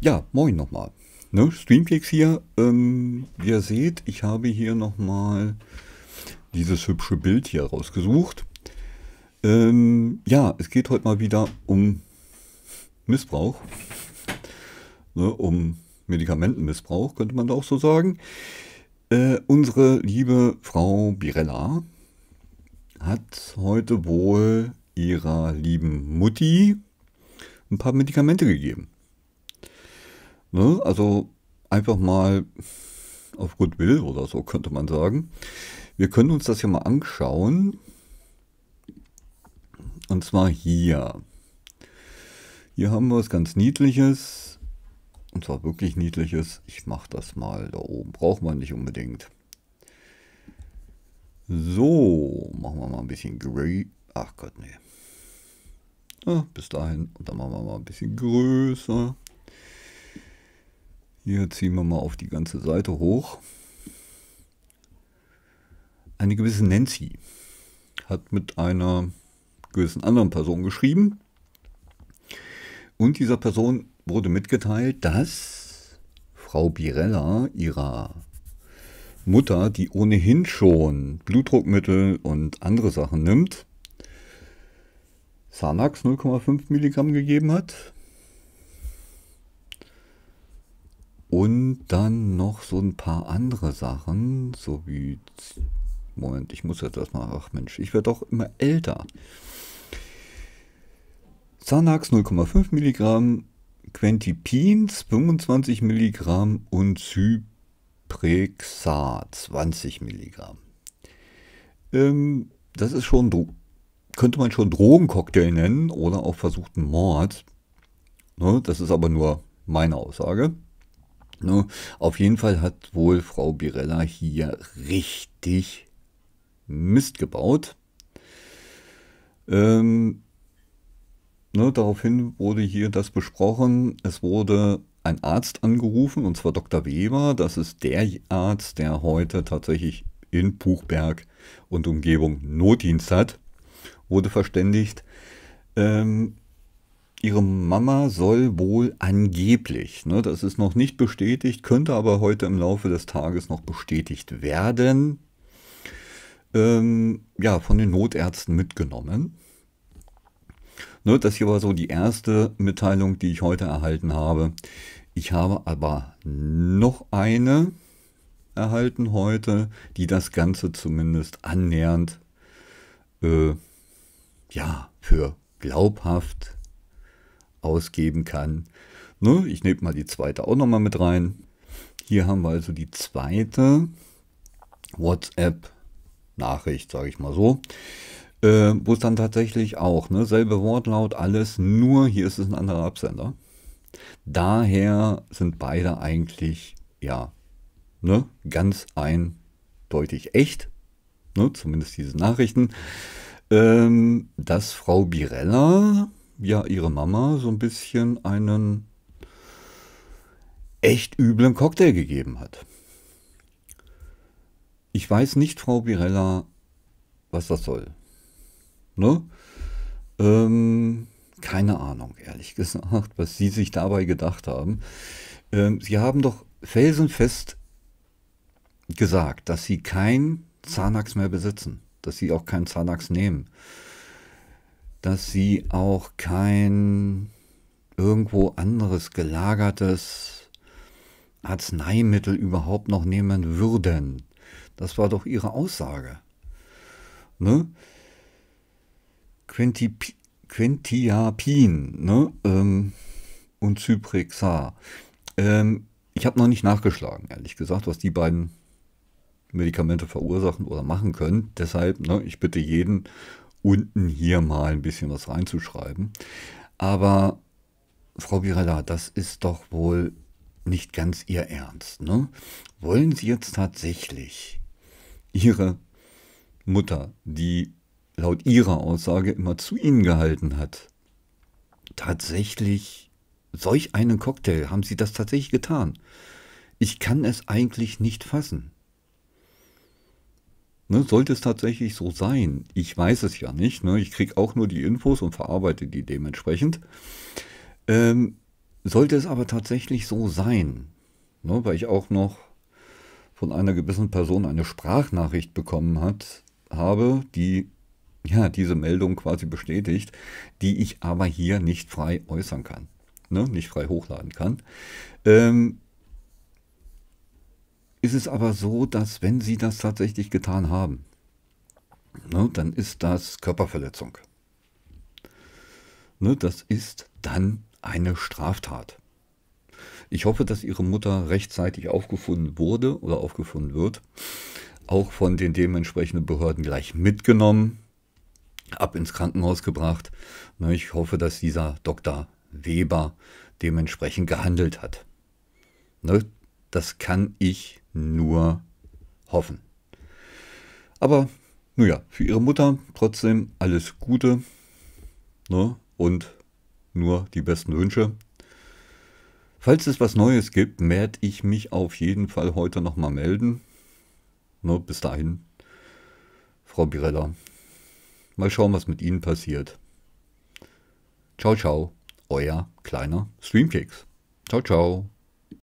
Ja, moin nochmal. Ne, Streamkicks hier. Ähm, wie ihr seht, ich habe hier nochmal dieses hübsche Bild hier rausgesucht. Ähm, ja, es geht heute mal wieder um Missbrauch. Ne, um Medikamentenmissbrauch, könnte man da auch so sagen. Äh, unsere liebe Frau Birella hat heute wohl ihrer lieben Mutti ein paar Medikamente gegeben. Ne? Also einfach mal auf Goodwill oder so könnte man sagen. Wir können uns das ja mal anschauen. Und zwar hier. Hier haben wir was ganz Niedliches. Und zwar wirklich Niedliches. Ich mache das mal da oben. Braucht man nicht unbedingt. So, machen wir mal ein bisschen grey. Ach Gott, nee. Ah, bis dahin. Und dann machen wir mal ein bisschen größer. Hier ziehen wir mal auf die ganze Seite hoch. Eine gewisse Nancy hat mit einer gewissen anderen Person geschrieben. Und dieser Person wurde mitgeteilt, dass Frau Birella ihrer Mutter, die ohnehin schon Blutdruckmittel und andere Sachen nimmt, Xanax 0,5 Milligramm gegeben hat. Und dann noch so ein paar andere Sachen, so wie... Moment, ich muss jetzt erstmal... Ach Mensch, ich werde doch immer älter. Xanax 0,5 Milligramm, Quentipins 25 Milligramm und Cyprexat 20 Milligramm. Ähm, das ist schon, könnte man schon Drogencocktail nennen oder auch versuchten Mord. Ne, das ist aber nur meine Aussage. Ne? Auf jeden Fall hat wohl Frau Birella hier richtig Mist gebaut. Ähm, ne, daraufhin wurde hier das besprochen. Es wurde ein Arzt angerufen, und zwar Dr. Weber. Das ist der Arzt, der heute tatsächlich in Buchberg und Umgebung Notdienst hat. Wurde verständigt. Ähm, Ihre Mama soll wohl angeblich, ne, das ist noch nicht bestätigt, könnte aber heute im Laufe des Tages noch bestätigt werden, ähm, ja, von den Notärzten mitgenommen. Ne, das hier war so die erste Mitteilung, die ich heute erhalten habe. Ich habe aber noch eine erhalten heute, die das Ganze zumindest annähernd äh, ja, für glaubhaft ausgeben kann. Ne, ich nehme mal die zweite auch nochmal mit rein. Hier haben wir also die zweite WhatsApp-Nachricht, sage ich mal so. Äh, wo es dann tatsächlich auch, ne, selbe Wortlaut, alles, nur hier ist es ein anderer Absender. Daher sind beide eigentlich, ja, ne, ganz eindeutig echt, ne, zumindest diese Nachrichten, ähm, dass Frau Birella ja ihre Mama so ein bisschen einen echt üblen Cocktail gegeben hat. Ich weiß nicht, Frau Birella, was das soll. Ne? Ähm, keine Ahnung, ehrlich gesagt, was Sie sich dabei gedacht haben. Ähm, Sie haben doch felsenfest gesagt, dass Sie kein Zanax mehr besitzen, dass Sie auch kein Zanax nehmen dass sie auch kein irgendwo anderes gelagertes Arzneimittel überhaupt noch nehmen würden. Das war doch ihre Aussage. Ne? Quentip Quentiapin ne? Ähm, und Cyprexar. Ähm, ich habe noch nicht nachgeschlagen, ehrlich gesagt, was die beiden Medikamente verursachen oder machen können. Deshalb, ne, ich bitte jeden unten hier mal ein bisschen was reinzuschreiben. Aber Frau Virella, das ist doch wohl nicht ganz Ihr Ernst. Ne? Wollen Sie jetzt tatsächlich Ihre Mutter, die laut Ihrer Aussage immer zu Ihnen gehalten hat, tatsächlich solch einen Cocktail, haben Sie das tatsächlich getan? Ich kann es eigentlich nicht fassen. Ne, sollte es tatsächlich so sein, ich weiß es ja nicht, ne, ich kriege auch nur die Infos und verarbeite die dementsprechend. Ähm, Sollte es aber tatsächlich so sein, ne, weil ich auch noch von einer gewissen Person eine Sprachnachricht bekommen hat, habe, die ja diese Meldung quasi bestätigt, die ich aber hier nicht frei äußern kann, ne, nicht frei hochladen kann. Ähm, ist es aber so, dass wenn sie das tatsächlich getan haben, ne, dann ist das Körperverletzung. Ne, das ist dann eine Straftat. Ich hoffe, dass ihre Mutter rechtzeitig aufgefunden wurde oder aufgefunden wird, auch von den dementsprechenden Behörden gleich mitgenommen, ab ins Krankenhaus gebracht. Ne, ich hoffe, dass dieser Dr. Weber dementsprechend gehandelt hat. Ne, das kann ich nur hoffen. Aber, nun ja, für ihre Mutter trotzdem alles Gute ne, und nur die besten Wünsche. Falls es was Neues gibt, werde ich mich auf jeden Fall heute nochmal melden. Ne, bis dahin, Frau Birella. Mal schauen, was mit Ihnen passiert. Ciao, ciao, euer kleiner Streamkeks. Ciao, ciao.